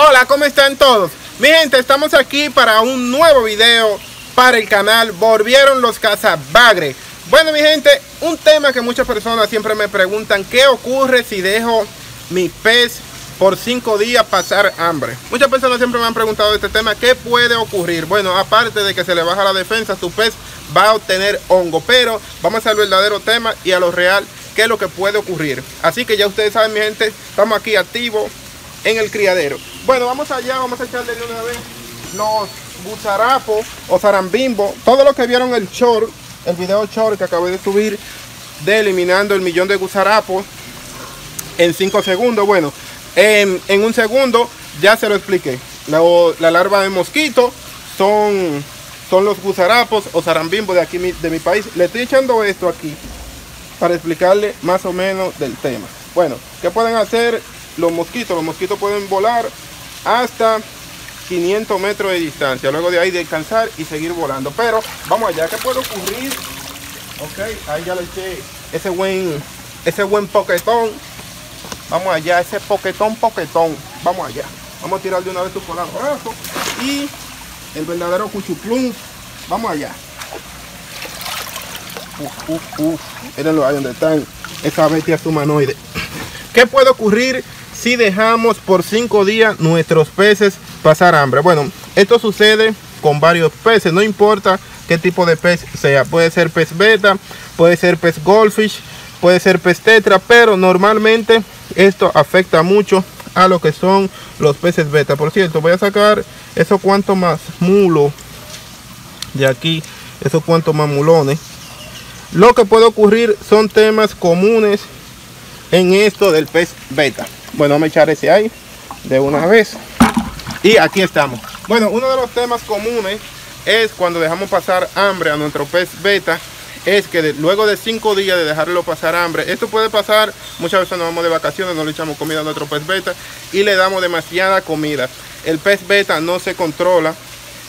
Hola, ¿cómo están todos? Mi gente, estamos aquí para un nuevo video para el canal Volvieron los cazabagre. Bueno, mi gente, un tema que muchas personas siempre me preguntan, ¿qué ocurre si dejo mi pez por cinco días pasar hambre? Muchas personas siempre me han preguntado este tema, ¿qué puede ocurrir? Bueno, aparte de que se le baja la defensa, tu pez va a obtener hongo, pero vamos al verdadero tema y a lo real, ¿qué es lo que puede ocurrir? Así que ya ustedes saben, mi gente, estamos aquí activos en el criadero. Bueno, vamos allá, vamos a echarle de una vez los gusarapos o zarambimbo. Todo lo que vieron el short, el video short que acabé de subir de eliminando el millón de gusarapos en 5 segundos. Bueno, en, un segundo ya se lo expliqué. La, larva de mosquito son, son los gusarapos o zarambimbo de aquí de mi país. Le estoy echando esto aquí para explicarle más o menos del tema. Bueno, ¿qué pueden hacer los mosquitos? Los mosquitos pueden volar hasta 500 metros de distancia. Luego de ahí descansar y seguir volando. Pero vamos allá, ¿qué puede ocurrir? Ok, ahí ya le eché ese buen, ese buen poquetón. Vamos allá, ese poquetón, poquetón. Vamos allá. Vamos a tirar de una vez tu colaborazo. Y el verdadero cuchuplum. Vamos allá. Uf, uf, uf. Mírenlo ahí donde están esas bestias humanoides. ¿Qué puede ocurrir si dejamos por cinco días nuestros peces pasar hambre. Bueno, esto sucede con varios peces, no importa qué tipo de pez sea. Puede ser pez beta, puede ser pez goldfish, puede ser pez tetra, pero normalmente esto afecta mucho a lo que son los peces beta. Por cierto, voy a sacar eso cuanto más mulo de aquí, eso cuanto más mulones. Lo que puede ocurrir son temas comunes en esto del pez beta. Bueno, vamos a echar ese ahí de una vez. Y aquí estamos. Bueno, uno de los temas comunes es cuando dejamos pasar hambre a nuestro pez beta. Es que luego de cinco días de dejarlo pasar hambre, esto puede pasar, muchas veces nos vamos de vacaciones, no le echamos comida a nuestro pez beta y le damos demasiada comida. El pez beta no se controla,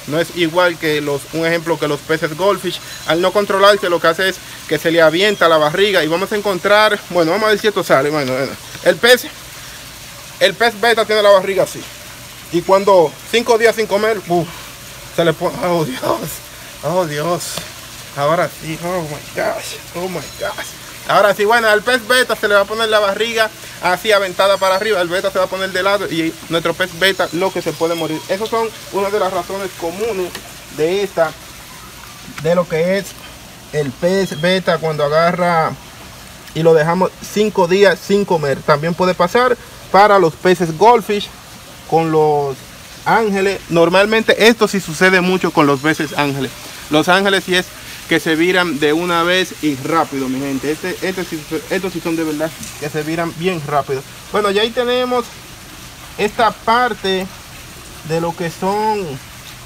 no es igual que los, un ejemplo que los peces goldfish. Al no controlarse lo que hace es que se le avienta la barriga y vamos a encontrar, bueno, vamos a ver si esto sale. Bueno, el pez el pez beta tiene la barriga así. Y cuando cinco días sin comer, se le pone, oh Dios, oh Dios. Ahora sí, oh my gosh, oh my gosh. Ahora sí, bueno, al pez beta se le va a poner la barriga así aventada para arriba, el beta se va a poner de lado y nuestro pez beta lo que se puede morir. Esas son una de las razones comunes de esta, de lo que es el pez beta cuando agarra y lo dejamos cinco días sin comer. También puede pasar para los peces goldfish con los ángeles. Normalmente esto sí sucede mucho con los peces ángeles. Los ángeles sí es que se viran de una vez y rápido, mi gente. Este, este estos sí son de verdad que se viran bien rápido. Bueno, ya ahí tenemos esta parte de lo que son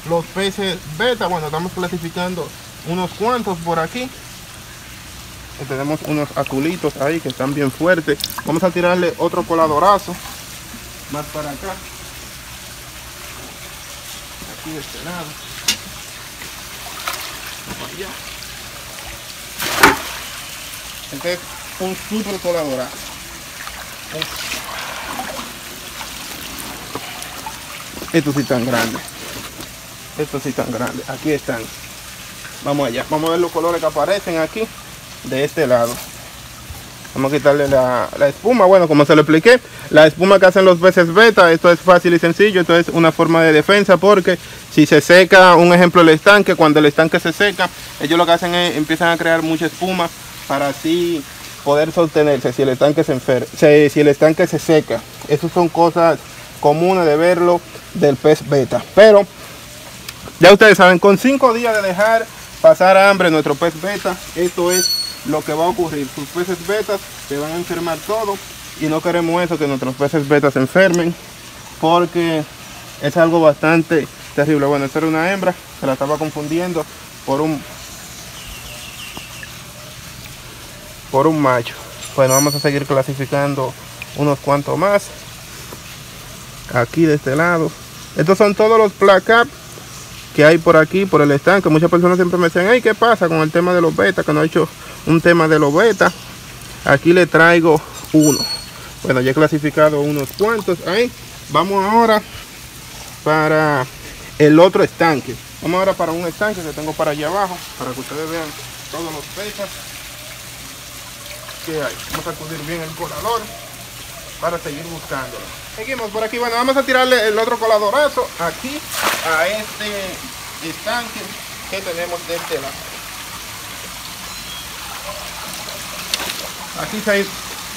los peces beta. Bueno, estamos clasificando unos cuantos por aquí tenemos unos azulitos ahí que están bien fuertes. Vamos a tirarle otro coladorazo. Más para acá. Aquí de este lado. Allá. Este es un super coladorazo. Estos sí tan grandes. Estos sí tan grandes. Aquí están. Vamos allá. Vamos a ver los colores que aparecen aquí de este lado. Vamos a quitarle la, espuma. Bueno como se lo expliqué la espuma que hacen los peces beta esto es fácil y sencillo esto es una forma de defensa porque si se seca un ejemplo el estanque cuando el estanque se seca ellos lo que hacen es empiezan a crear mucha espuma para así poder sostenerse. Si el estanque se enferma si el estanque se seca esas son cosas comunes de verlo del pez beta. Pero ya ustedes saben con cinco días de dejar pasar hambre nuestro pez beta esto es lo que va a ocurrir. Sus peces betas se van a enfermar todo y no queremos eso, que nuestros peces betas se enfermen porque es algo bastante terrible. Bueno, esta era una hembra, se la estaba confundiendo por un por un macho. Bueno, vamos a seguir clasificando unos cuantos más. Aquí de este lado. Estos son todos los placap que hay por aquí, por el estanque. Muchas personas siempre me dicen, hey, ¿qué pasa con el tema de los betas? Que no ha hecho un tema de los beta aquí le traigo uno bueno ya he clasificado unos cuantos ahí vamos ahora para el otro estanque. Vamos ahora para un estanque que tengo para allá abajo, para que ustedes vean todos los peces que hay. Vamos a acudir bien el colador para seguir buscándolo. Seguimos por aquí. Bueno, vamos a tirarle el otro coladorazo aquí a este estanque que tenemos de este lado. Aquí se hay,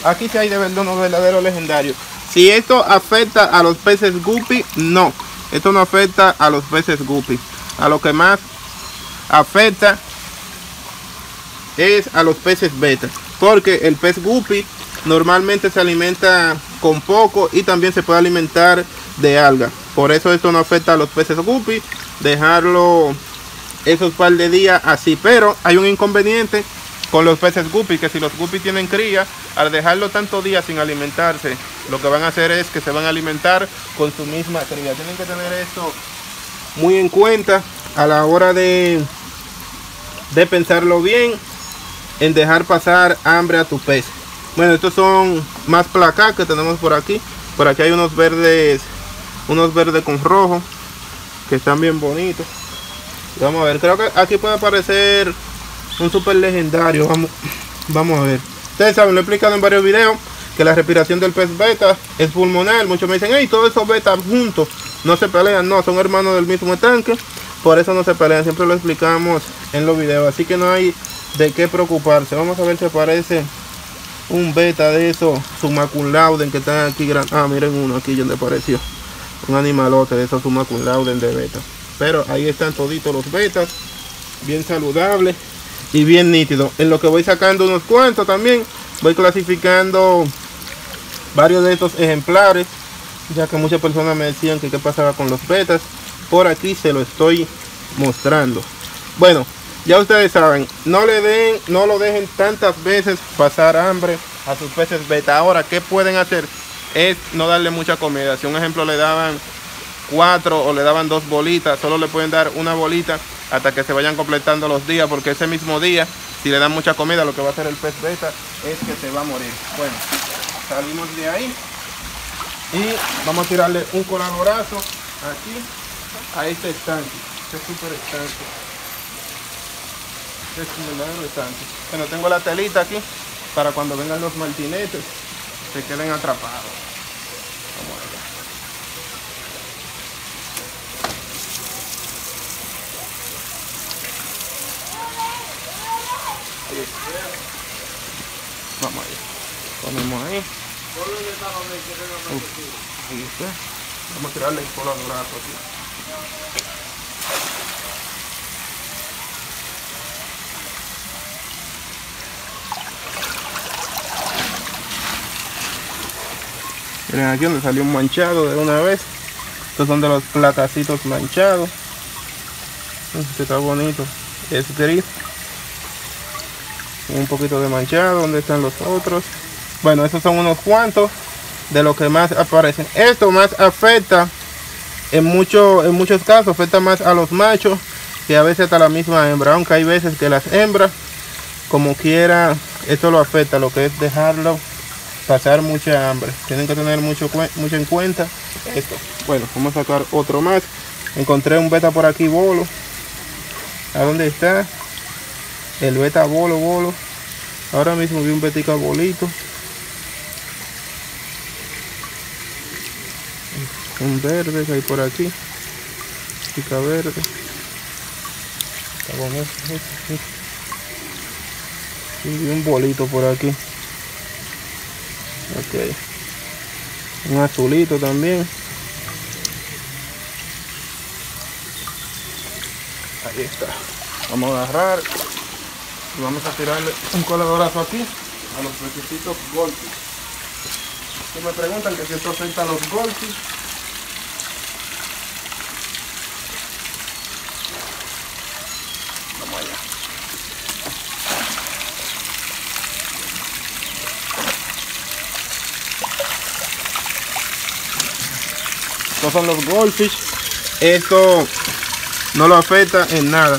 aquí se hay de verdad unos verdaderos legendarios. Si esto afecta a los peces guppy, no. Esto no afecta a los peces guppy. A lo que más afecta es a los peces beta. Porque el pez guppy normalmente se alimenta con poco y también se puede alimentar de alga. Por eso esto no afecta a los peces guppy. Dejarlo esos par de días así. Pero hay un inconveniente con los peces guppy, que si los guppy tienen cría, al dejarlo tantos días sin alimentarse, lo que van a hacer es que se van a alimentar con su misma cría. Tienen que tener esto muy en cuenta a la hora de, de pensarlo bien en dejar pasar hambre a tu pez. Bueno, estos son más placas que tenemos por aquí. Por aquí hay unos verdes, unos verdes con rojo, que están bien bonitos. Vamos a ver, creo que aquí puede aparecer un super legendario. Vamos, vamos a ver. Ustedes saben, lo he explicado en varios videos que la respiración del pez beta es pulmonar. Muchos me dicen, hey, todos esos betas juntos no se pelean. No, son hermanos del mismo tanque. Por eso no se pelean. Siempre lo explicamos en los videos. Así que no hay de qué preocuparse. Vamos a ver si aparece un beta de esos summa lauden que están aquí. Ah, miren uno aquí donde apareció. Un animalote de esos summa lauden de beta. Pero ahí están toditos los betas. Bien saludables y bien nítido. En lo que voy sacando unos cuantos también, voy clasificando varios de estos ejemplares, ya que muchas personas me decían que qué pasaba con los betas. Por aquí se lo estoy mostrando. Bueno, ya ustedes saben, no le den, no lo dejen tantas veces pasar hambre a sus peces beta. Ahora, ¿qué pueden hacer? Es no darle mucha comida. Si un ejemplo le daban cuatro o le daban dos bolitas, solo le pueden dar una bolita hasta que se vayan completando los días, porque ese mismo día, si le dan mucha comida, lo que va a hacer el pez beta es que se va a morir. Bueno, salimos de ahí y vamos a tirarle un colaborazo aquí a este estanque, este super estanque. Este es un verdadero estanque. Bueno, tengo la telita aquí para cuando vengan los martinetes se queden atrapados. Vamos allá. Vamos ahí. Ponemos ahí. Uf, ahí está. Vamos a tirarle el colaborazo aquí. Miren aquí donde salió un manchado de una vez. Estos son de los platacitos manchados. Este está bonito. Es gris. Un poquito de manchado. ¿Dónde están los otros? Bueno, estos son unos cuantos de los que más aparecen. Esto más afecta en, mucho, en muchos casos, afecta más a los machos que a veces hasta la misma hembra. Aunque hay veces que las hembras, como quiera, esto lo afecta, lo que es dejarlo pasar mucha hambre. Tienen que tener mucho, mucho en cuenta esto. Bueno, vamos a sacar otro más. Encontré un beta por aquí bolo. ¿A dónde está? El beta bolo bolo. Ahora mismo vi un betica bolito. Un verde que hay por aquí. Pica verde. Y un bolito por aquí. Ok. Un azulito también. Ahí está. Vamos a agarrar y vamos a tirarle un colaborazo aquí a los pececitos golpes. Si me preguntan que si esto afecta a los golpes. Estos son los goldfish. Esto no lo afecta en nada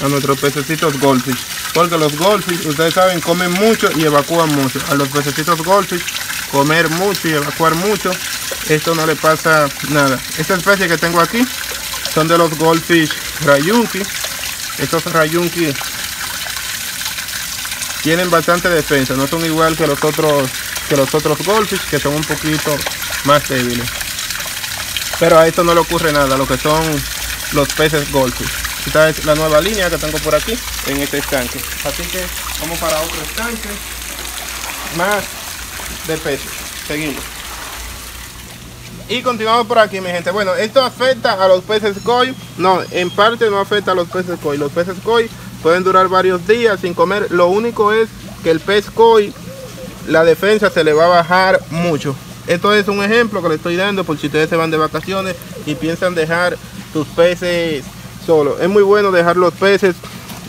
a nuestros pececitos goldfish. Porque los goldfish, ustedes saben, comen mucho y evacúan mucho. A los pececitos goldfish, comer mucho y evacuar mucho esto no le pasa nada. Esta especie que tengo aquí son de los goldfish rayunki. Estos rayunki tienen bastante defensa, no son igual que los otros que los otros goldfish que son un poquito más débiles. Pero a esto no le ocurre nada, lo que son los peces goldfish. Esta es la nueva línea que tengo por aquí en este estanque. Así que vamos para otro estanque más de peces. Seguimos. Y continuamos por aquí, mi gente. Bueno, esto afecta a los peces koi. No, en parte no afecta a los peces koi. Los peces koi pueden durar varios días sin comer. Lo único es que el pez koi, la defensa se le va a bajar mucho. Esto es un ejemplo que le estoy dando por si ustedes se van de vacaciones y piensan dejar sus peces solos. Es muy bueno dejar los peces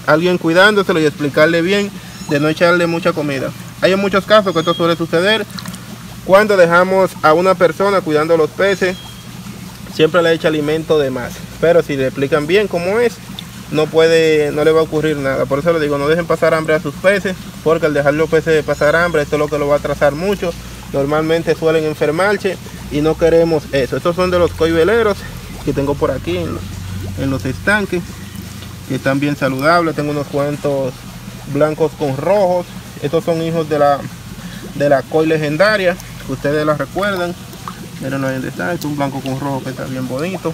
alguien cuidándoselo y explicarle bien de no echarle mucha comida. Hay muchos casos que esto suele suceder cuando dejamos a una persona cuidando los peces. Siempre le echa alimento de más. Pero si le explican bien cómo es, no puede, no le va a ocurrir nada. Por eso le digo, no dejen pasar hambre a sus peces, porque al dejar los peces pasar hambre, esto es lo que lo va a atrasar mucho normalmente suelen enfermarse y no queremos eso. Estos son de los coibeleros que tengo por aquí en los, estanques, que están bien saludables. Tengo unos cuantos blancos con rojos. Estos son hijos de la de la koi legendaria, ustedes la recuerdan. Miren ahí está, es un blanco con rojo que está bien bonito.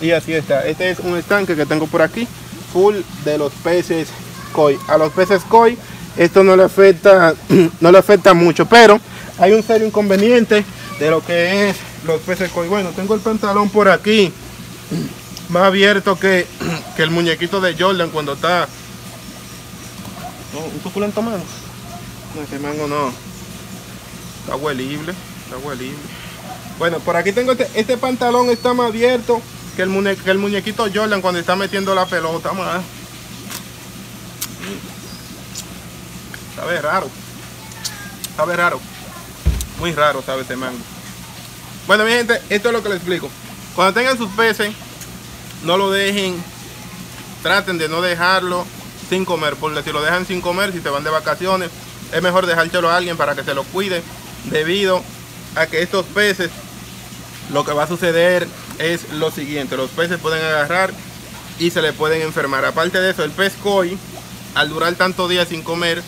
Y así está. Este es un estanque que tengo por aquí, full de los peces koi. A los peces koi esto no le afecta, no le afecta mucho, pero hay un serio inconveniente de lo que es los peces koi. Bueno, tengo el pantalón por aquí más abierto que, que el muñequito de Jordan cuando está un suculento mango. No, ese mango no. Está huelible, está huelible. Bueno, por aquí tengo este, este pantalón está más abierto que el, muñequito Jordan cuando está metiendo la pelota más. Sabe raro. Sabe raro. Muy raro sabe ese mango. Bueno, mi gente, esto es lo que les explico. Cuando tengan sus peces, no lo dejen. Traten de no dejarlo sin comer. Porque si lo dejan sin comer, si se van de vacaciones, es mejor dejárselo a alguien para que se lo cuide. Debido a que estos peces, lo que va a suceder es lo siguiente. Los peces pueden agarrar y se le pueden enfermar. Aparte de eso, el pez koi, al durar tantos días sin comer,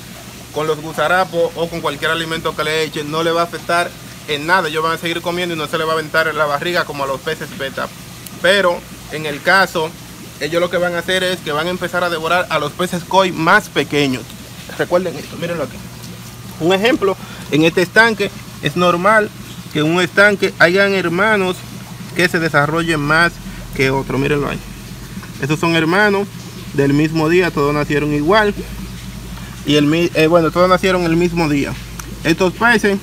con los gusarapos o con cualquier alimento que le echen, no le va a afectar en nada. Ellos van a seguir comiendo y no se le va a aventar en la barriga como a los peces beta. Pero en el caso, ellos lo que van a hacer es que van a empezar a devorar a los peces koi más pequeños. Recuerden esto, mírenlo aquí. Un ejemplo, en este estanque es normal que en un estanque hayan hermanos que se desarrollen más que otro. Mírenlo ahí. Estos son hermanos del mismo día, todos nacieron igual y el eh, bueno todos nacieron el mismo día. Estos peces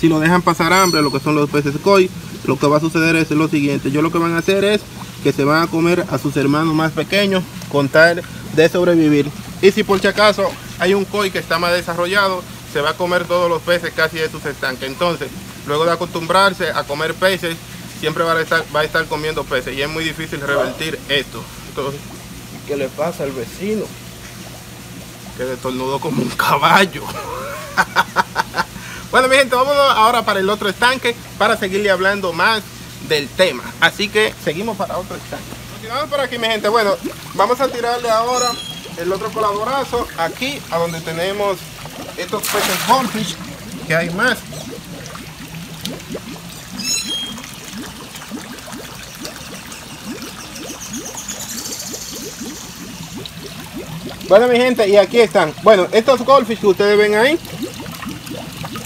si lo dejan pasar hambre lo que son los peces koi lo que va a suceder es lo siguiente. Yo lo que van a hacer es que se van a comer a sus hermanos más pequeños con tal de sobrevivir. Y si por si acaso hay un koi que está más desarrollado se va a comer todos los peces casi de sus estanques. Entonces luego de acostumbrarse a comer peces siempre va a estar, va a estar comiendo peces. Y es muy difícil revertir esto. Entonces ¿qué le pasa al vecino? Que destornudó como un caballo. bueno, mi gente, vamos ahora para el otro estanque para seguirle hablando más del tema. Así que seguimos para otro estanque. Continuamos por aquí, mi gente. Bueno, vamos a tirarle ahora el otro colaborazo aquí a donde tenemos estos peces goldfish que hay más Bueno mi gente, y aquí están. Bueno, estos goldfish que ustedes ven ahí,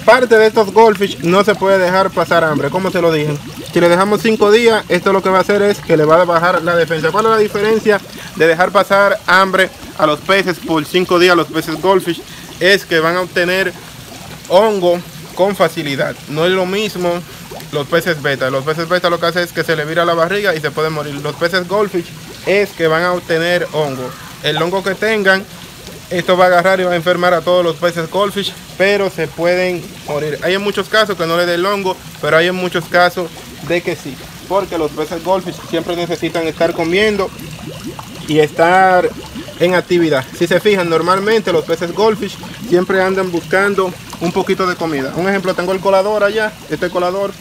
parte de estos goldfish no se puede dejar pasar hambre, como se lo dije. Si le dejamos 5 días, esto lo que va a hacer es que le va a bajar la defensa. ¿Cuál es la diferencia de dejar pasar hambre a los peces por 5 días, los peces goldfish? Es que van a obtener hongo con facilidad. No es lo mismo los peces beta. Los peces beta lo que hace es que se le vira la barriga y se pueden morir. Los peces goldfish es que van a obtener hongo el hongo que tengan, esto va a agarrar y va a enfermar a todos los peces goldfish, pero se pueden morir. Hay en muchos casos que no le dé el hongo, pero hay en muchos casos de que sí, porque los peces goldfish siempre necesitan estar comiendo y estar en actividad. Si se fijan, normalmente los peces goldfish siempre andan buscando un poquito de comida. Un ejemplo, tengo el colador allá, este colador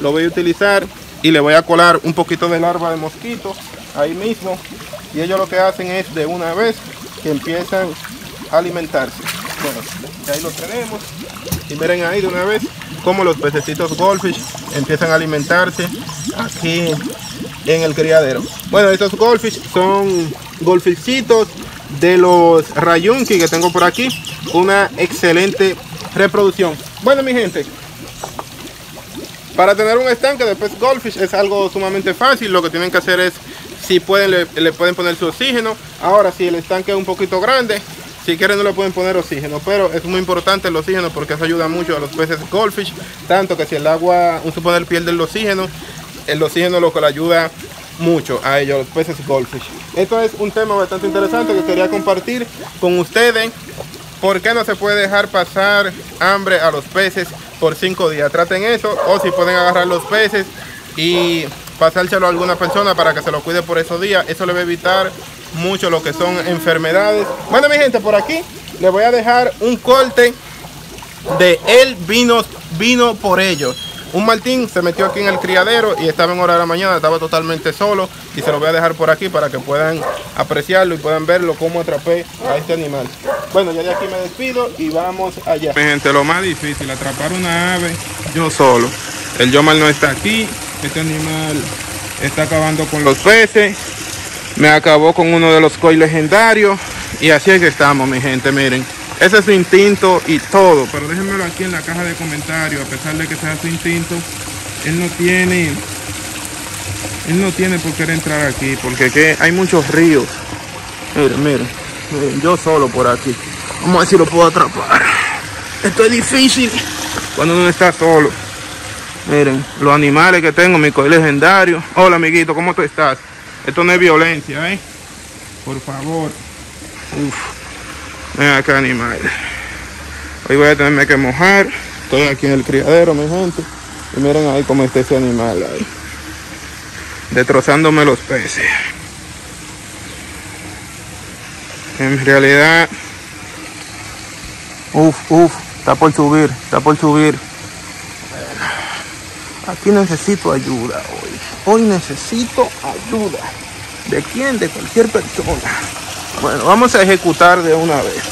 lo voy a utilizar y le voy a colar un poquito de larva de mosquito ahí mismo y ellos lo que hacen es de una vez que empiezan a alimentarse. Bueno ahí lo tenemos. Y miren ahí de una vez como los pececitos goldfish empiezan a alimentarse aquí en el criadero. Bueno estos goldfish son goldfishcitos de los rayunki que tengo por aquí. Una excelente reproducción. Bueno mi gente para tener un estanque de pez goldfish es algo sumamente fácil. Lo que tienen que hacer es, si pueden, le, pueden poner su oxígeno. Ahora, si el estanque es un poquito grande, si quieren no le pueden poner oxígeno. Pero es muy importante el oxígeno porque eso ayuda mucho a los peces goldfish. Tanto que si el agua, un suponer, pierde el oxígeno, el oxígeno lo que le ayuda mucho a ellos, los peces goldfish. Esto es un tema bastante interesante que quería compartir con ustedes. ¿Por qué no se puede dejar pasar hambre a los peces por cinco días. Traten eso o si pueden agarrar los peces y pasárselo a alguna persona para que se lo cuide por esos días. Eso le va a evitar mucho lo que son enfermedades. Bueno, mi gente, por aquí le voy a dejar un corte de el vino, vino por ellos. Un Martín se metió aquí en el criadero y estaba en hora de la mañana, estaba totalmente solo y se lo voy a dejar por aquí para que puedan apreciarlo y puedan verlo cómo atrapé a este animal. Bueno, ya de aquí me despido y vamos allá. Mi gente, lo más difícil, atrapar una ave yo solo. El Yomal no está aquí, este animal está acabando con los peces, me acabó con uno de los koi legendarios y así es que estamos, mi gente, miren. Ese es su instinto y todo, pero déjenmelo aquí en la caja de comentarios, a pesar de que sea su instinto, él no tiene, él no tiene por qué entrar aquí, porque hay muchos ríos. Miren, miren, yo solo por aquí. Vamos a ver si lo puedo atrapar. Esto es difícil cuando uno está solo. Miren, los animales que tengo, mi coil legendario. Hola, amiguito, ¿cómo tú estás? Esto no es violencia, ¿eh? Por favor. Uf. Miren acá animal. Hoy voy a tenerme que mojar. Estoy aquí en el criadero, mi gente. Y miren ahí cómo está ese animal ahí. Destrozándome los peces. En realidad. Uf, uf. Está por subir. Está por subir. Aquí necesito ayuda hoy. Hoy necesito ayuda. ¿De quién? De cualquier persona. Bueno, vamos a ejecutar de una vez.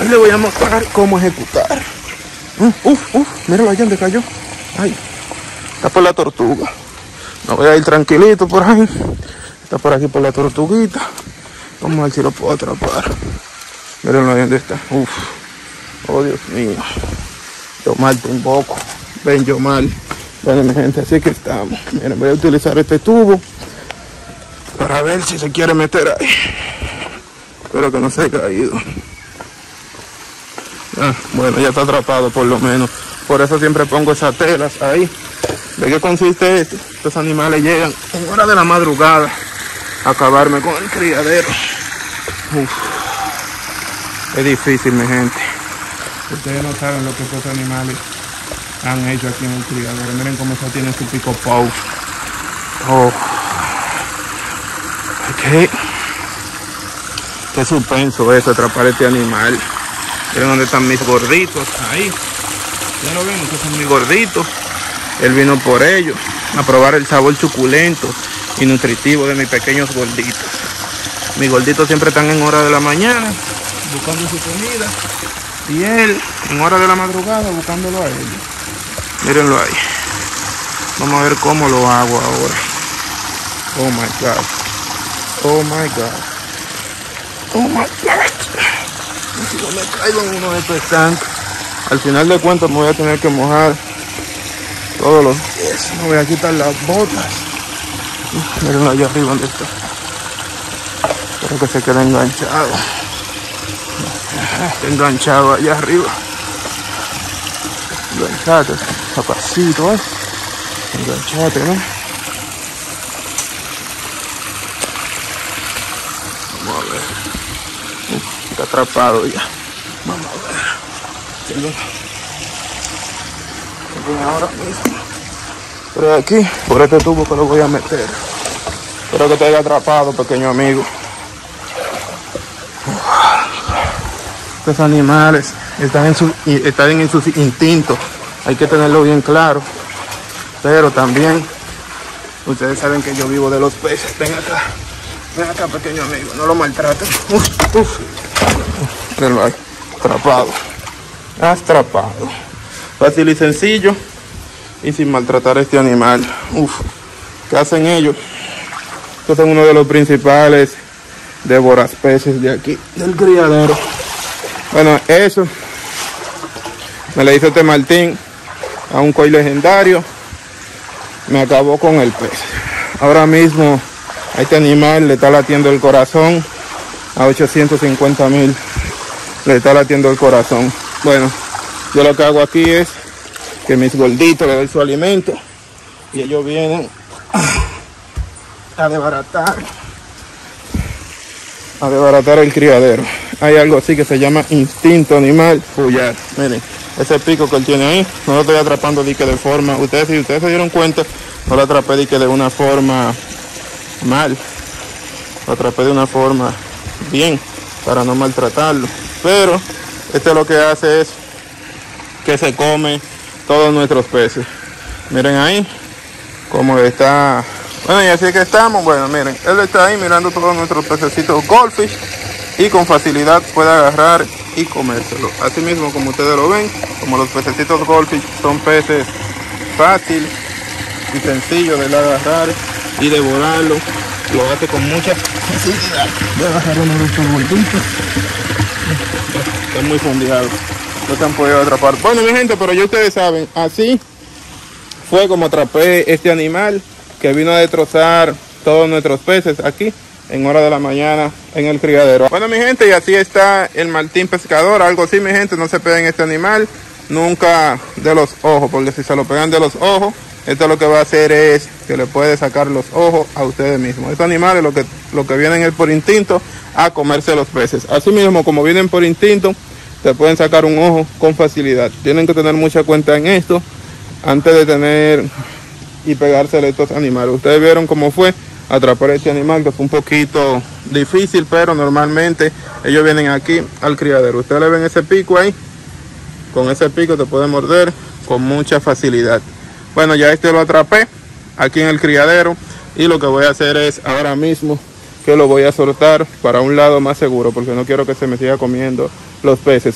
Hoy le voy a mostrar cómo ejecutar. Uf, uf, míralo allá donde cayó. Ay, está por la tortuga. No voy a ir tranquilito por ahí. Está por aquí por la tortuguita. Vamos a ver si lo puedo atrapar. Mírenlo ahí donde está. Uf. Oh, Dios mío. Yo mal te invoco. Ven, yo mal. Bueno, mi gente, así que estamos. Miren, voy a utilizar este tubo para ver si se quiere meter ahí. Espero que no se haya caído. Ah, bueno, ya está atrapado por lo menos. Por eso siempre pongo esas telas ahí. ¿De qué consiste esto? Estos animales llegan en hora de la madrugada a acabarme con el criadero. Es difícil, mi gente. Ustedes no saben lo que estos animales han hecho aquí en el criadero. Miren cómo se tiene su pico pau. Oh. Okay. Qué suspenso eso, atrapar este animal. Miren dónde están mis gorditos, ahí. Ya lo ven, estos son mis gorditos. Él vino por ellos, a probar el sabor suculento y nutritivo de mis pequeños gorditos. Mis gorditos siempre están en hora de la mañana, buscando su comida. Y él, en hora de la madrugada, buscándolo a ellos. Mírenlo ahí. Vamos a ver cómo lo hago ahora. Oh my God. Oh my God. Oh my God. Si no me caigo en uno de estos estanques, al final de cuentas me voy a tener que mojar todos los pies. Me voy a quitar las botas. Miren allá arriba donde está. Espero que se quede enganchado. Está enganchado allá arriba. Enganchate, capacito, ¿eh? Enganchate, ¿no? está atrapado ya. Vamos a ver. ahora mismo. Pero aquí, por este tubo que lo voy a meter. Espero que te haya atrapado, pequeño amigo. Estos animales están en, su, están en sus instintos. Hay que tenerlo bien claro. Pero también, ustedes saben que yo vivo de los peces. Ven acá, ven acá, pequeño amigo, no lo maltraten. Uf, uf. Mírenlo ahí, atrapado. Atrapado. Fácil y sencillo. Y sin maltratar a este animal. Uf, ¿qué hacen ellos? Estos son uno de los principales devoras peces de aquí, del criadero. Bueno, eso me le hizo este Martín a un koi legendario. Me acabó con el pez. Ahora mismo a este animal le está latiendo el corazón a 850 mil. Le está latiendo el corazón. Bueno, yo lo que hago aquí es que mis gorditos le doy su alimento y ellos vienen a desbaratar a desbaratar el criadero. Hay algo así que se llama instinto animal puyar. Miren, ese pico que él tiene ahí, no lo estoy atrapando de que de forma, ustedes si ustedes se dieron cuenta, no lo atrapé de que de una forma mal. Lo atrapé de una forma bien para no maltratarlo. Pero este lo que hace es que se come todos nuestros peces. Miren ahí cómo está bueno, y así que estamos. Bueno, miren, él está ahí mirando todos nuestros pececitos goldfish y con facilidad puede agarrar y comérselo. Así mismo como ustedes lo ven, como los pececitos goldfish son peces fácil y sencillo de agarrar y devorarlo. Lo hace con mucha facilidad. Voy a agarrar uno de estos gorditos. Está muy fundiado. No se han podido atrapar. Bueno, mi gente, pero ya ustedes saben, así fue como atrapé este animal que vino a destrozar todos nuestros peces aquí en hora de la mañana en el criadero. Bueno mi gente y así está el Martín pescador, algo así mi gente, no se peguen este animal, nunca de los ojos, porque si se lo pegan de los ojos, esto lo que va a hacer es que le puede sacar los ojos a ustedes mismos. Estos animales lo que, lo que vienen es por instinto a comerse los peces. Así mismo como vienen por instinto, te pueden sacar un ojo con facilidad. Tienen que tener mucha cuenta en esto antes de tener y pegársele a estos animales. Ustedes vieron cómo fue atrapar este animal, que fue un poquito difícil, pero normalmente ellos vienen aquí al criadero. Ustedes le ven ese pico ahí, con ese pico te puede morder con mucha facilidad. Bueno, ya este lo atrapé aquí en el criadero y lo que voy a hacer es ahora mismo que lo voy a soltar para un lado más seguro porque no quiero que se me siga comiendo los peces.